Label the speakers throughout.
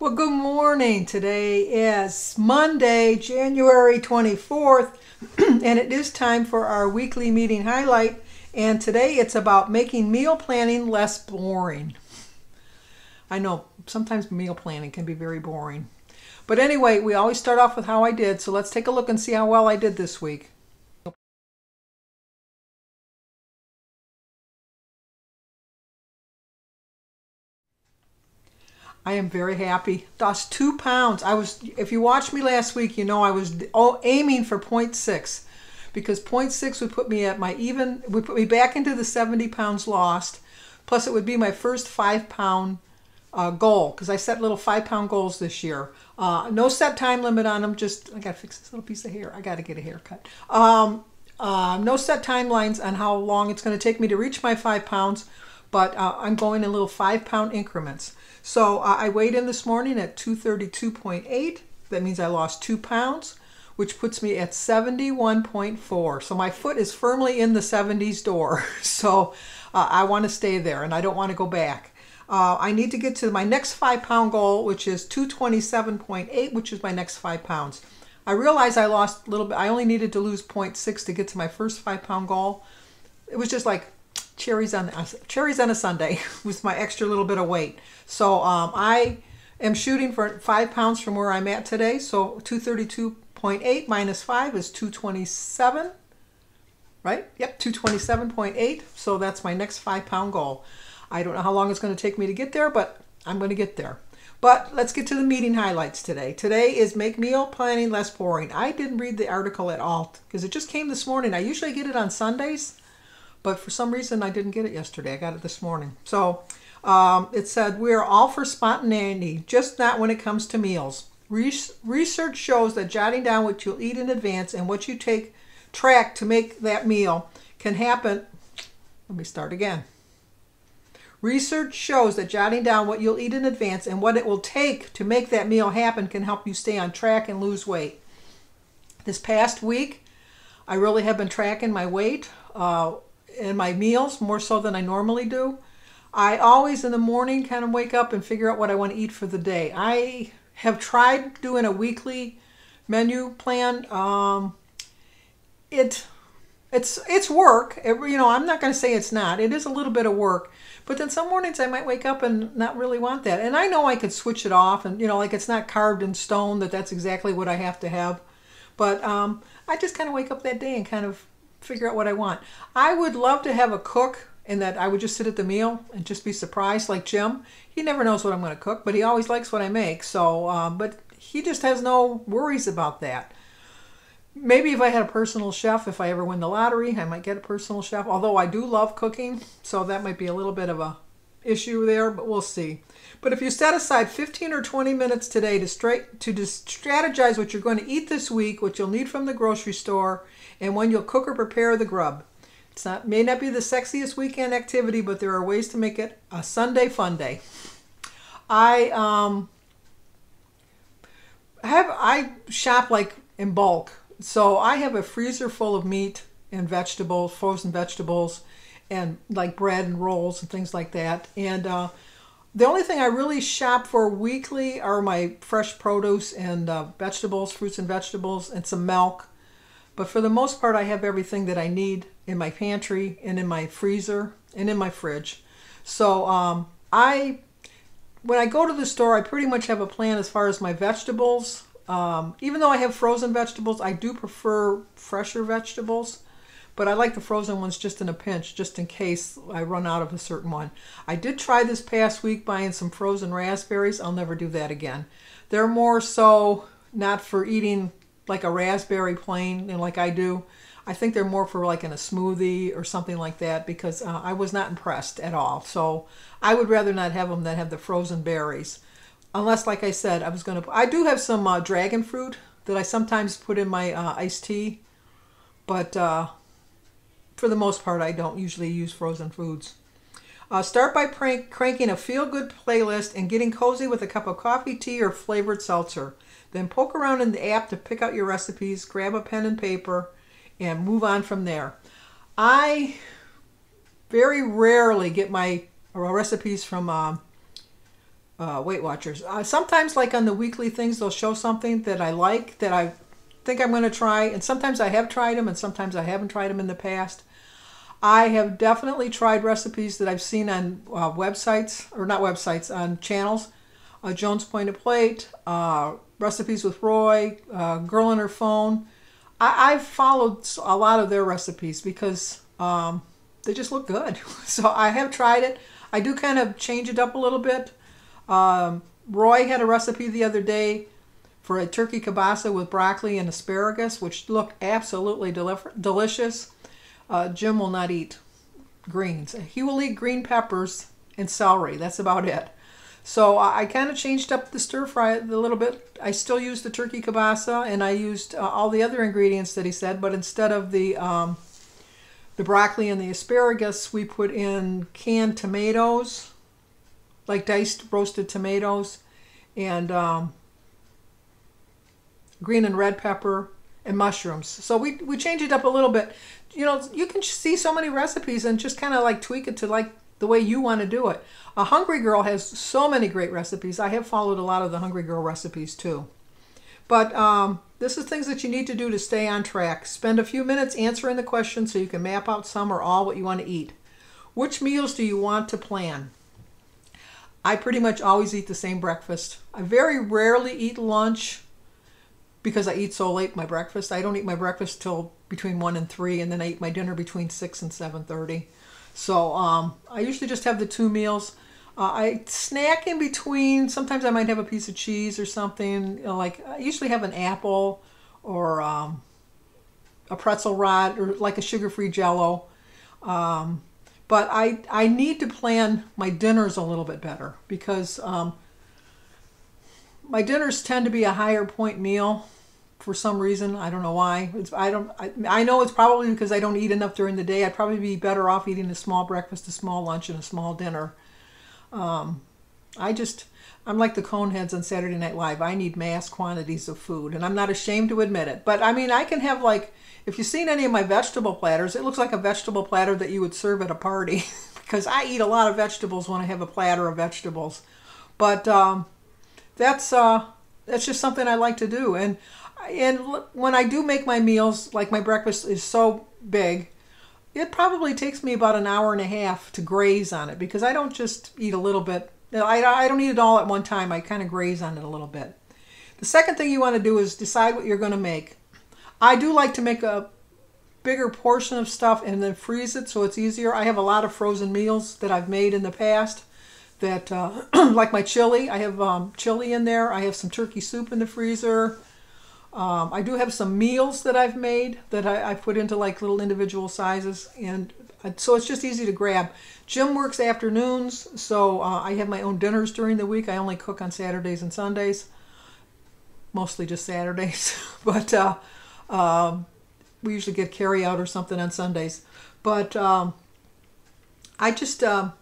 Speaker 1: Well, good morning. Today is Monday, January 24th, and it is time for our weekly meeting highlight. And today it's about making meal planning less boring. I know sometimes meal planning can be very boring. But anyway, we always start off with how I did, so let's take a look and see how well I did this week. I am very happy. Lost two pounds. I was, if you watched me last week, you know I was aiming for 0.6 because 0.6 would put me at my even, would put me back into the 70 pounds lost. Plus, it would be my first five pound uh, goal because I set little five pound goals this year. Uh, no set time limit on them. Just I got to fix this little piece of hair. I got to get a haircut. Um, uh, no set timelines on how long it's going to take me to reach my five pounds, but uh, I'm going in little five pound increments. So uh, I weighed in this morning at 232.8. That means I lost two pounds, which puts me at 71.4. So my foot is firmly in the 70s door. So uh, I want to stay there and I don't want to go back. Uh, I need to get to my next five pound goal, which is 227.8, which is my next five pounds. I realized I lost a little bit. I only needed to lose 0.6 to get to my first five pound goal. It was just like cherries on uh, cherries on a sundae with my extra little bit of weight. So um, I am shooting for five pounds from where I'm at today. So 232.8 minus five is 227, right? Yep, 227.8. So that's my next five pound goal. I don't know how long it's going to take me to get there, but I'm going to get there. But let's get to the meeting highlights today. Today is Make Meal Planning Less Boring. I didn't read the article at all because it just came this morning. I usually get it on Sundays. But for some reason, I didn't get it yesterday. I got it this morning. So um, it said, We are all for spontaneity, just not when it comes to meals. research shows that jotting down what you'll eat in advance and what you take track to make that meal can happen. Let me start again. Research shows that jotting down what you'll eat in advance and what it will take to make that meal happen can help you stay on track and lose weight. This past week, I really have been tracking my weight. Uh, in my meals more so than I normally do. I always in the morning kind of wake up and figure out what I want to eat for the day. I have tried doing a weekly menu plan. Um, it it's it's work. It, you know, I'm not going to say it's not. It is a little bit of work. But then some mornings I might wake up and not really want that. And I know I could switch it off and you know, like it's not carved in stone that that's exactly what I have to have. But um, I just kind of wake up that day and kind of figure out what I want. I would love to have a cook and that I would just sit at the meal and just be surprised, like Jim. He never knows what I'm going to cook, but he always likes what I make. So, um, but he just has no worries about that. Maybe if I had a personal chef, if I ever win the lottery, I might get a personal chef. Although I do love cooking, so that might be a little bit of a issue there, but we'll see. But if you set aside 15 or 20 minutes today to straight to strategize what you're going to eat this week, what you'll need from the grocery store, and when you'll cook or prepare the grub. It's not may not be the sexiest weekend activity, but there are ways to make it a Sunday fun day. I um have I shop like in bulk. So I have a freezer full of meat and vegetables, frozen vegetables, and like bread and rolls and things like that. And uh, the only thing I really shop for weekly are my fresh produce and uh, vegetables, fruits and vegetables, and some milk. But for the most part, I have everything that I need in my pantry and in my freezer and in my fridge. So um, I, when I go to the store, I pretty much have a plan as far as my vegetables. Um, even though I have frozen vegetables, I do prefer fresher vegetables. But I like the frozen ones just in a pinch, just in case I run out of a certain one. I did try this past week buying some frozen raspberries. I'll never do that again. They're more so not for eating like a raspberry plain, you know, like I do. I think they're more for like in a smoothie or something like that because uh, I was not impressed at all. So I would rather not have them than have the frozen berries. Unless, like I said, I was going to. I do have some uh, dragon fruit that I sometimes put in my uh, iced tea, but uh, for the most part, I don't usually use frozen foods. Uh, start by prank- cranking a feel good playlist and getting cozy with a cup of coffee, tea, or flavored seltzer. Then poke around in the app to pick out your recipes, grab a pen and paper, and move on from there. I very rarely get my recipes from uh, uh, Weight Watchers. Uh, sometimes, like on the weekly things, they'll show something that I like that I think I'm going to try, and sometimes I have tried them, and sometimes I haven't tried them in the past. I have definitely tried recipes that I've seen on uh, websites, or not websites, on channels. Uh, Point Pointed Plate, uh, Recipes with Roy, uh, Girl on Her Phone. I, have followed a lot of their recipes because um, they just look good. so I have tried it. I do kind of change it up a little bit. Um, Roy had a recipe the other day for a turkey kielbasa with broccoli and asparagus, which looked absolutely delicious. Uh, Jim will not eat greens. He will eat green peppers and celery. That's about it. So I, kind of changed up the stir fry a little bit. I still used the turkey kielbasa and I used uh, all the other ingredients that he said, but instead of the um, the broccoli and the asparagus, we put in canned tomatoes, like diced roasted tomatoes, and um, green and red pepper and mushrooms. So we, we change it up a little bit. You know, you can see so many recipes and just kind of like tweak it to like the way you want to do it. A Hungry Girl has so many great recipes. I have followed a lot of the Hungry Girl recipes too. But um, this is things that you need to do to stay on track. Spend a few minutes answering the questions so you can map out some or all what you want to eat. Which meals do you want to plan? I pretty much always eat the same breakfast. I very rarely eat lunch because I eat so late my breakfast. I don't eat my breakfast till between 1 and 3 and then I eat my dinner between 6 and 7:30. So um, I usually just have the two meals. Uh, I snack in between. Sometimes I might have a piece of cheese or something. You know, like I usually have an apple or um, a pretzel rod or like a sugar-free Jello. Um, but I I need to plan my dinners a little bit better because um, my dinners tend to be a higher point meal for some reason. I don't know why. It's I don't I, I know it's probably because I don't eat enough during the day. I'd probably be better off eating a small breakfast, a small lunch, and a small dinner um, I just, I'm like the coneheads on Saturday Night Live. I need mass quantities of food, and I'm not ashamed to admit it. But I mean, I can have like, if you've seen any of my vegetable platters, it looks like a vegetable platter that you would serve at a party because I eat a lot of vegetables when I have a platter of vegetables. But um, that's uh, that's just something I like to do, and and when I do make my meals, like my breakfast is so big it probably takes me about an hour and a half to graze on it because I don't just eat a little bit. I, I don't eat it all at one time. I kind of graze on it a little bit. The second thing you want to do is decide what you're going to make. I do like to make a bigger portion of stuff and then freeze it so it's easier. I have a lot of frozen meals that I've made in the past that, uh, like my chili, I have um, chili in there. I have some turkey soup in the freezer. Um, I do have some meals that I've made that I, I put into like little individual sizes, and uh, so it's just easy to grab. Jim works afternoons, so uh, I have my own dinners during the week. I only cook on Saturdays and Sundays, mostly just Saturdays, but uh, um, we usually get carry out or something on Sundays. But um, I just um,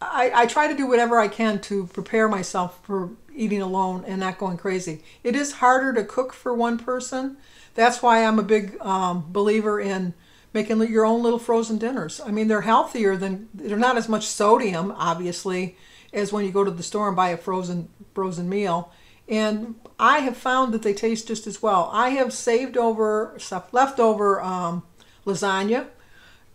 Speaker 1: I, I try to do whatever I can to prepare myself for eating alone and not going crazy. It is harder to cook for one person. That's why I'm a big um, believer in making your own little frozen dinners. I mean, they're healthier than they're not as much sodium, obviously, as when you go to the store and buy a frozen frozen meal. And I have found that they taste just as well. I have saved over stuff leftover um, lasagna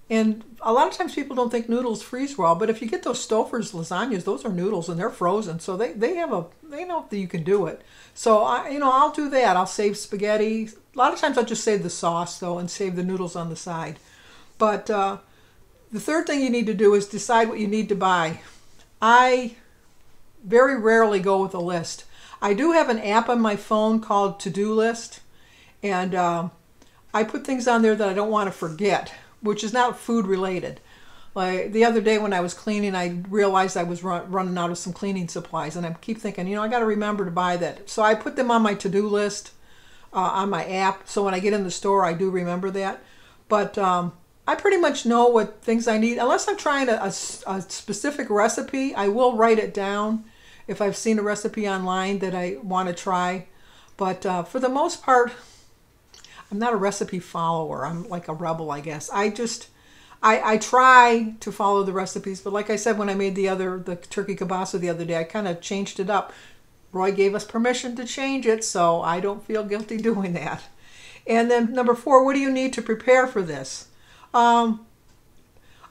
Speaker 1: and a lot of times people don't think noodles freeze well, but if you get those Stouffer's lasagnas, those are noodles and they're frozen, so they, they have a they know that you can do it. So I you know I'll do that. I'll save spaghetti. A lot of times I'll just save the sauce though and save the noodles on the side. But uh, the third thing you need to do is decide what you need to buy. I very rarely go with a list. I do have an app on my phone called To Do List, and uh, I put things on there that I don't want to forget which is not food related. Like the other day when I was cleaning, I realized I was run, running out of some cleaning supplies, and I keep thinking, you know, I got to remember to buy that. So I put them on my to-do list uh, on my app. So when I get in the store, I do remember that. But um, I pretty much know what things I need, unless I'm trying a, a, a specific recipe. I will write it down if I've seen a recipe online that I want to try. But uh, for the most part, I'm not a recipe follower. I'm like a rebel, I guess. I just I, I try to follow the recipes, but like I said when I made the other the turkey kielbasa the other day, I kind of changed it up. Roy gave us permission to change it, so I don't feel guilty doing that. And then number four, what do you need to prepare for this? Um,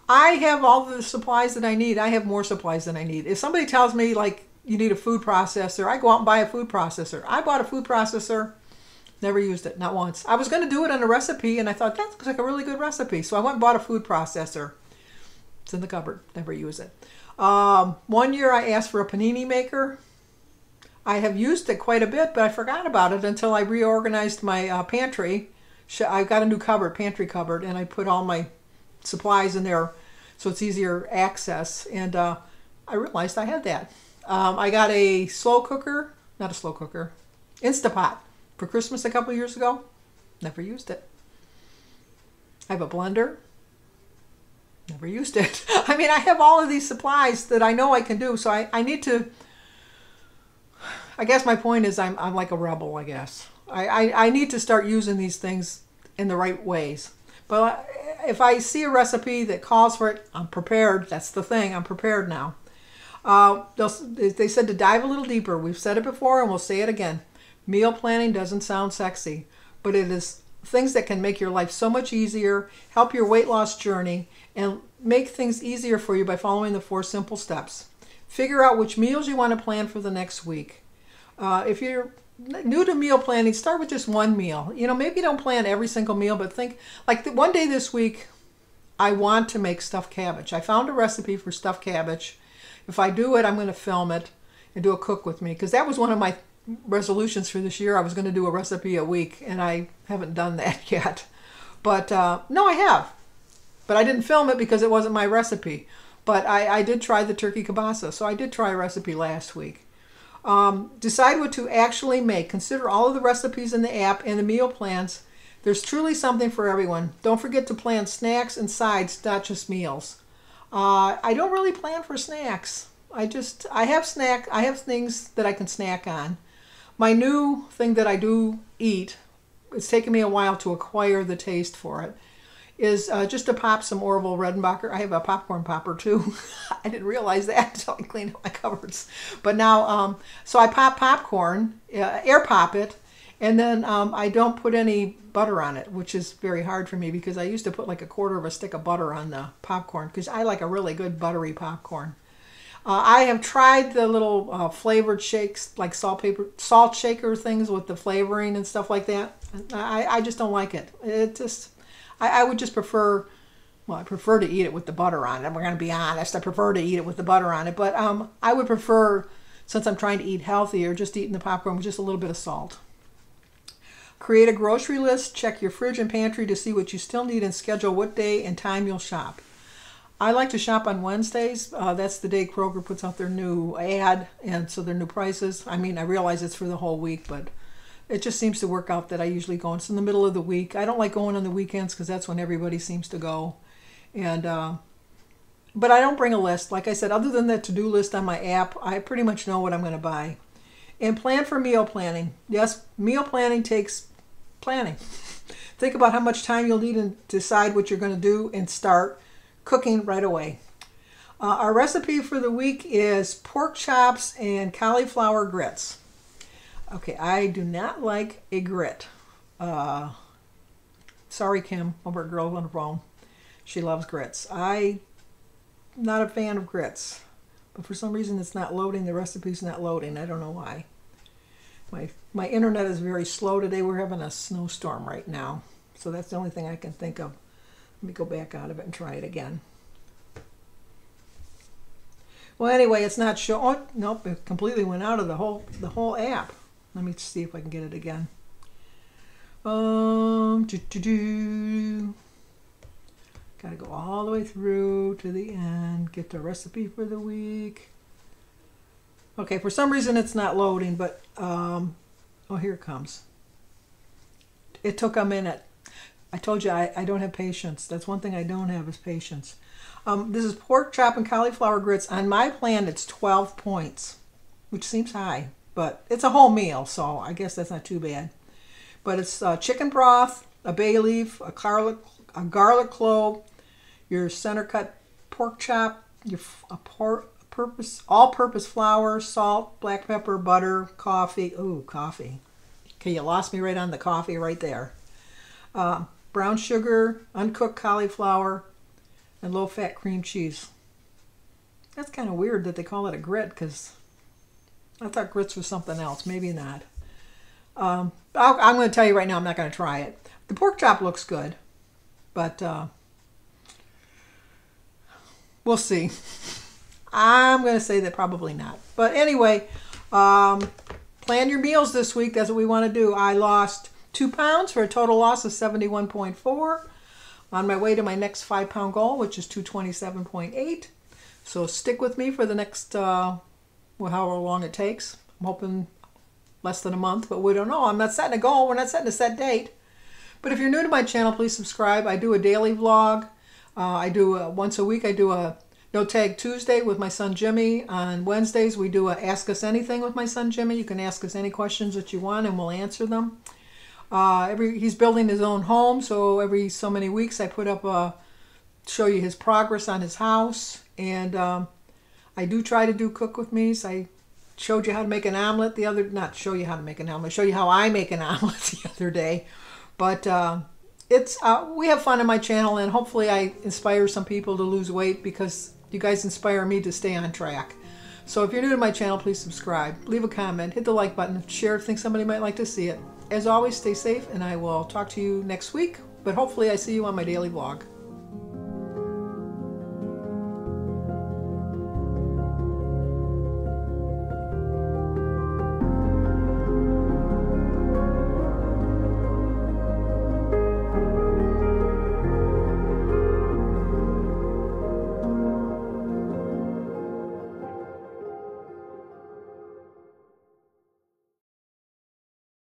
Speaker 1: I have all the supplies that I need. I have more supplies than I need. If somebody tells me like you need a food processor, I go out and buy a food processor. I bought a food processor Never used it, not once. I was going to do it on a recipe, and I thought that looks like a really good recipe. So I went and bought a food processor. It's in the cupboard. Never use it. Um, one year I asked for a panini maker. I have used it quite a bit, but I forgot about it until I reorganized my uh, pantry. I got a new cupboard, pantry cupboard, and I put all my supplies in there so it's easier access. And uh, I realized I had that. Um, I got a slow cooker, not a slow cooker, Instapot for Christmas a couple years ago. Never used it. I have a blender. Never used it. I mean, I have all of these supplies that I know I can do, so I, I need to. I guess my point is I'm, I'm like a rebel, I guess. I, I, I need to start using these things in the right ways. But if I see a recipe that calls for it, I'm prepared. That's the thing. I'm prepared now. Uh, they said to dive a little deeper. We've said it before and we'll say it again. Meal planning doesn't sound sexy, but it is things that can make your life so much easier, help your weight loss journey, and make things easier for you by following the four simple steps. Figure out which meals you want to plan for the next week. Uh, if you're new to meal planning, start with just one meal. You know, maybe don't plan every single meal, but think like the, one day this week, I want to make stuffed cabbage. I found a recipe for stuffed cabbage. If I do it, I'm going to film it and do a cook with me because that was one of my resolutions for this year. I was going to do a recipe a week, and I haven't done that yet. But uh, no, I have. But I didn't film it because it wasn't my recipe. But I, I did try the turkey kielbasa, so I did try a recipe last week. Um, decide what to actually make. Consider all of the recipes in the app and the meal plans. There's truly something for everyone. Don't forget to plan snacks and sides, not just meals. Uh, I don't really plan for snacks. I just I have snack I have things that I can snack on. My new thing that I do eat, it's taken me a while to acquire the taste for it, is uh, just to pop some Orville Redenbacher. I have a popcorn popper too. I didn't realize that until I cleaned up my cupboards. But now, um, so I pop popcorn, uh, air pop it, and then um, I don't put any butter on it, which is very hard for me because I used to put like a quarter of a stick of butter on the popcorn because I like a really good buttery popcorn. Uh, I have tried the little uh, flavored shakes, like salt paper, salt shaker things with the flavoring and stuff like that. I, I just don't like it. It just, I, I would just prefer, well, I prefer to eat it with the butter on it. We're going to be honest. I prefer to eat it with the butter on it, but um, I would prefer, since I'm trying to eat healthier, just eating the popcorn with just a little bit of salt. Create a grocery list. Check your fridge and pantry to see what you still need and schedule what day and time you'll shop. I like to shop on Wednesdays. Uh, that's the day Kroger puts out their new ad, and so their new prices. I mean, I realize it's for the whole week, but it just seems to work out that I usually go. It's in the middle of the week. I don't like going on the weekends because that's when everybody seems to go, and uh, but I don't bring a list. Like I said, other than that to-do list on my app, I pretty much know what I'm going to buy. And plan for meal planning. Yes, meal planning takes planning. Think about how much time you'll need to decide what you're going to do and start cooking right away. Uh, our recipe for the week is pork chops and cauliflower grits. Okay, I do not like a grit. Uh, sorry, Kim, over at Girl on the Phone. She loves grits. I not a fan of grits, but for some reason it's not loading. The recipe's not loading. I don't know why. My my internet is very slow today. We're having a snowstorm right now, so that's the only thing I can think of. Let me go back out of it and try it again. Well, anyway, it's not showing. Oh, nope, it completely went out of the whole the whole app. Let me see if I can get it again. Um, doo -doo -doo. Gotta go all the way through to the end. Get the recipe for the week. Okay, for some reason it's not loading, but um, oh, here it comes. It took a minute. I told you I, I don't have patience. That's one thing I don't have is patience. Um, this is pork chop and cauliflower grits. On my plan, it's 12 points, which seems high, but it's a whole meal, so I guess that's not too bad. But it's uh, chicken broth, a bay leaf, a garlic, a garlic clove, your center cut pork chop, your a por- purpose all-purpose flour, salt, black pepper, butter, coffee. Ooh, coffee. Okay, you lost me right on the coffee right there. Uh, brown sugar, uncooked cauliflower, and low-fat cream cheese. That's kind of weird that they call it a grit because I thought grits was something else. Maybe not. Um, I'll, I'm going to tell you right now, I'm not going to try it. The pork chop looks good, but uh, we'll see. I'm going to say that probably not. But anyway, um, plan your meals this week. That's what we want to do. I lost two pounds for a total loss of 71.4. On my way to my next five pound goal, which is 227.8. So stick with me for the next, uh, well, however long it takes. I'm hoping less than a month, but we don't know. I'm not setting a goal. We're not setting a set date. But if you're new to my channel, please subscribe. I do a daily vlog. Uh, I do a, once a week. I do a no tag Tuesday with my son Jimmy. On Wednesdays, we do a Ask Us Anything with my son Jimmy. You can ask us any questions that you want, and we'll answer them. Uh, every he's building his own home, so every so many weeks I put up a show you his progress on his house, and um, I do try to do cook with me. So I showed you how to make an omelet the other not show you how to make an omelet, show you how I make an omelet the other day. But uh, it's uh, we have fun on my channel, and hopefully I inspire some people to lose weight because you guys inspire me to stay on track. So if you're new to my channel, please subscribe, leave a comment, hit the like button, share if you think somebody might like to see it. As always, stay safe, and I will talk to you next week. But hopefully, I see you on my daily vlog.